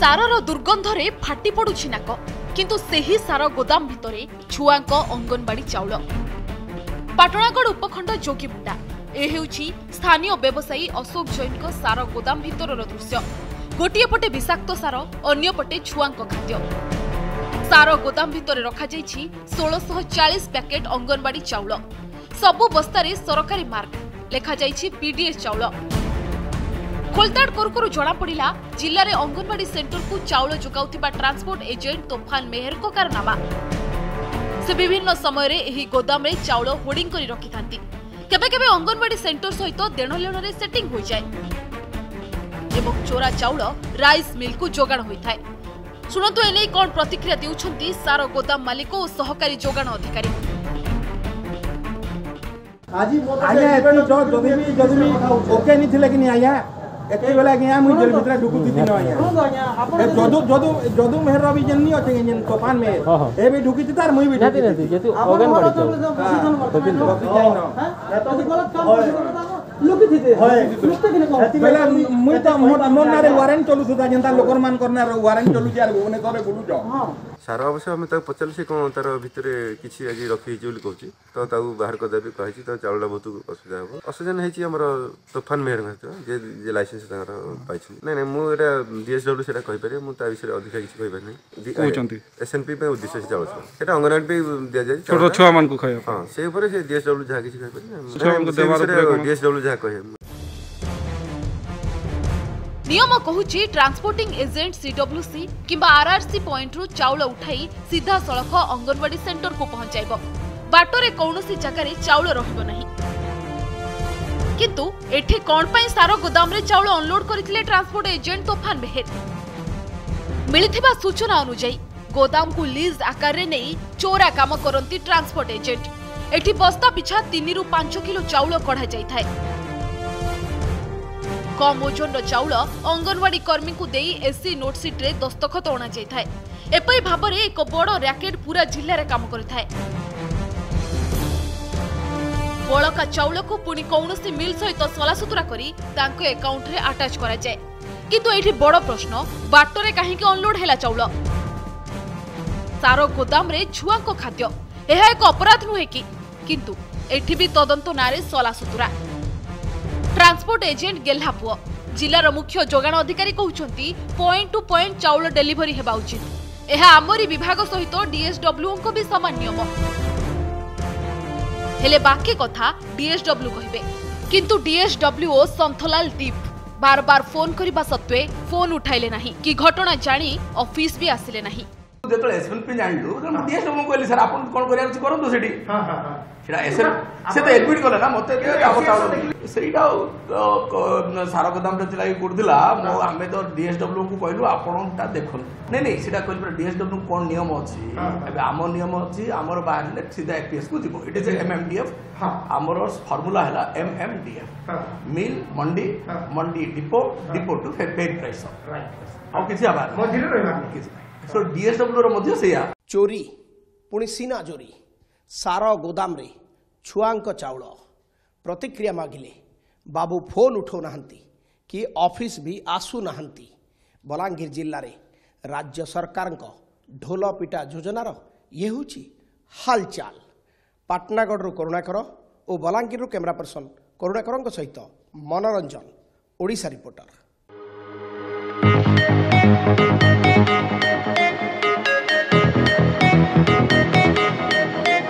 ସାରର ଦୁର୍ଗନ୍ଧରେ ଫାଟି ପଡ଼ୁଛି ନାକ କିନ୍ତୁ ସେହି ସାର ଗୋଦାମ ଭିତରେ ଛୁଆଙ୍କ ଅଙ୍ଗନବାଡ଼ି ଚାଉଳ ପାଟଣାଗଡ଼ ଉପଖଣ୍ଡ ଯୋଗୀମୁଣ୍ଡା ଏ ହେଉଛି ସ୍ଥାନୀୟ ବ୍ୟବସାୟୀ ଅଶୋକ ଜୈନଙ୍କ ସାର ଗୋଦାମ ଭିତରର ଦୃଶ୍ୟ ଗୋଟିଏ ପଟେ ବିଷାକ୍ତ ସାର ଅନ୍ୟପଟେ ଛୁଆଙ୍କ ଖାଦ୍ୟ ସାର ଗୋଦାମ ଭିତରେ ରଖାଯାଇଛି ଷୋଳଶହ ଚାଳିଶ ପ୍ୟାକେଟ ଅଙ୍ଗନବାଡ଼ି ଚାଉଳ ସବୁ ବସ୍ତାରେ ସରକାରୀ ମାର୍କ ଲେଖାଯାଇଛି ପିଡିଏସ୍ ଚାଉଳ ଖୋଲତାଡ଼ କୋରକରୁ ଜଣାପଡ଼ିଲା ଜିଲ୍ଲାରେ ଅଙ୍ଗନବାଡ଼ି ସେଣ୍ଟରକୁ ଚାଉଳ ଯୋଗାଉଥିବା ଟ୍ରାନ୍ସପୋର୍ଟ ଏଜେଣ୍ଟ ତୋଫାନ ମେହେରଙ୍କ କାରନାମା ସେ ବିଭିନ୍ନ ସମୟରେ ଏହି ଗୋଦାମରେ ଚାଉଳ ହୋର୍ଡିଂ କରି ରଖିଥାନ୍ତି କେବେ କେବେ ଅଙ୍ଗନବାଡ଼ି ସେଣ୍ଟର ସହିତ ଦେଣଲେଣରେ ସେଟିଂ ହୋଇଯାଏ ଏବଂ ଚୋରା ଚାଉଳ ରାଇସ୍ ମିଲ୍କୁ ଯୋଗାଣ ହୋଇଥାଏ ଶୁଣନ୍ତୁ ଏନେଇ କ'ଣ ପ୍ରତିକ୍ରିୟା ଦେଉଛନ୍ତି ସାର ଗୋଦାମ ମାଲିକ ଓ ସହକାରୀ ଯୋଗାଣ ଅଧିକାରୀ ଆଜି ଆଜ୍ଞା ଏପଟେ ଜମି ଜମି ଓକେ ନେଇଥିଲେ କି ନି ଆଜ୍ଞା এটাই বেলা গিয়া মুই জেল ভিতরে ঢুকু দিতি নয় এ যদু যদু যদু মেহের রবি জেন নি আছে gen Toofan May A B ঢুকি তি তার মুই বি ঢুকি তি যেতু অগান বাড়ি তো তোপিন তো যাই না হ্যাঁ তো বলত কাম লুকি দিতে হয় লুকতে কিনে কম বেলা মুই তো মোর নারে ওয়ারেন্ট চলু সুদা জেন তার ସାର ଅବଶ୍ୟ ଆମେ ତାକୁ ପଚାରିଲେ ସେ କ'ଣ ତାର ଭିତରେ କିଛି ଆଜି ରଖିହେଇଛି ବୋଲି କହୁଛି ତ ତାକୁ ବାହାର କରିଦେବି କହିଛି ତ ଚାଉଳଟା ବହୁତ ଅସୁବିଧା ହେବ ଅସୁବିଧା ହେଇଛି ଆମର ତୋଫାନ ମେହେର ମେହେର ଯିଏ ଲାଇସେନ୍ସ ତାଙ୍କର ପାଇଛନ୍ତି ନାଇଁ ନାଇଁ ମୁଁ ଏଇଟା ଡିଏସ୍ଡବ୍ଲ୍ୟୁ ସେଇଟା କହିପାରିବି ମୁଁ ତା ବିଷୟରେ ଅଧିକା କିଛି କହିପାରିନି ଏସ୍ଏନ୍ପି ପାଇଁ ଉଦ୍ଦେଶ୍ୟ ସେ ଚାଉଳ ସେଇଟା ଅଙ୍ଗନବାଡ଼ି ପାଇଁ ଦିଆଯାଏ ଛୋଟ ଛୁଆମାନଙ୍କୁ ହଁ ସେଇ ଉପରେ ସେ ଡିଏସ୍ଡବ୍ଲ୍ୟୁ ଯାହା କିଛି କହିପାରିବି ଡିଏସ୍ଡବ୍ଲ୍ୟୁ ଯାହା କହିବେ নিয়ম কুচি ট্রান্সপোর্টিং এজেন্ট সিডব্লুসি কিংবা আরআরসি পয়েন্টরু চাউল উঠাই সিধাসলখ অঙ্গনওয়াড়ি সেন্টরকু পঞ্চাইব বাটরে কৌশি জায়গায় চাউল রহব না কিন্তু এটি কণ পাই সার গোদামে চাউল অনলোড করে ট্রান্সপোর্ট এজেন্ট তোফান বেহের মিলিথিবা সূচনা অনুযায়ী গোদামকু লিজ আকারে নেই চোরা কাম করতে ট্রান্সপোর্ট এজেন্ট এটি বস্তা পিছা তিন রু পাঁচ কিলো চাউল কড়া যাই থাকে কম ওজনর চাউল অঙ্গনওয়াড়ি কর্মীকে দিয়ে এসি নোটসিট্রে দস্তখত অণাযাই এপরি ভাবে এক বড় র্যাকেট পুরা জেলার কাম করে থাকে বলকা চাউলকু পুনি কৌশি মিল সহিত সলাসুতুরা করে তাঙ্ক একাউন্টরে আটাচ করা যায় কিন্তু এটি বড় প্রশ্ন বাটরে কাহিকি অনলোড হেলা চাউল সার গোদামে ছুয়াঙ্ক খাদ্য ଏହା ଏକ ଅପରାଧ ନୁହେଁ କି କିନ୍ତୁ ଏଠି ବି ତଦନ୍ତ ନାଁରେ ସଲାସୁତୁରା ट्रांसपोर्ट एजेंट गेल्हा पुअ जिल्लार मुख्य जोगाण अधिकारी कहते पॉइंट टू पॉइंट चाउल डेलीवरी होगा उचित यह आमरी विभाग सहित डीएसडब्ल्यू को भी सामान नियम हेले बाकी कथा डीएसडब्ल्यू कहे किंतु डीएसडब्ल्यू ओ संथलाल दीप बार बार फोन करने सत्वे फोन उठाइले कि घटना जाणी अफिस् भी आसिले ना ଯେତେବେଳେ ଏସଏନ୍ ପି ଜାଣିଲୁ ଡିଏସ୍ପି ମୁଁ କହିଲି ସାର୍ ଆପଣ କ'ଣ କରିବାର ଅଛି କରନ୍ତୁ ସେଠି ସେଟା ଏସଏନ୍ ସେ ତ ଏଡମିଟ୍ କଲେ ନା ମତେ ସେଇଟା ଆଉ ସାର ଗୋଦାମରେ ଥିଲା କି କୋଉଠି ଥିଲା ଆମେ ତ ଡିଏସ୍ଡବ୍ଲ୍ୟୁ କୁ କହିଲୁ ଆପଣଟା ଦେଖନ୍ତୁ ନାଇଁ ନାଇଁ ସେଟା କହିଲି ପରା ଡିଏସ୍ଡବ୍ଲ୍ୟୁ କ'ଣ ନିୟମ ଅଛି ଏବେ ଆମ ନିୟମ ଅଛି ଆମର ବାହାରିଲେ ସିଧା ଏପିଏସ୍ କୁ ଯିବ it is M M D F ଆମର ଫର୍ମୁଲା ହେଲା M M D F mill mandi mandi depot depot to ଫେବ୍ price ଆଉ କିଛି ହେବାର କିଛି ନାହିଁ ସୋ ଡିଏସ୍ଡବ୍ଲ୍ୟୁର ମଧ୍ୟ ସେଇଆ ଚୋରି ପୁଣି ସିନା ଚୋରି ସାର ଗୋଦାମରେ ଛୁଆଙ୍କ ଚାଉଳ ପ୍ରତିକ୍ରିୟା ମାଗିଲେ ବାବୁ ଫୋନ୍ ଉଠାଉନାହାନ୍ତି କି ଅଫିସ୍ ବି ଆସୁନାହାନ୍ତି ବଲାଙ୍ଗୀର ଜିଲ୍ଲାରେ ରାଜ୍ୟ ସରକାରଙ୍କ ଢୋଲ ପିଟା ଯୋଜନାର ଇଏ ହେଉଛି ହାଲଚାଲ ପାଟନାଗଡ଼ରୁ କରୁଣାକର ଓ ବଲାଙ୍ଗୀରରୁ କ୍ୟାମେରା ପର୍ସନ କରୁଣାକରଙ୍କ ସହିତ ମନୋରଞ୍ଜନ ଓଡ଼ିଶା ରିପୋର୍ଟର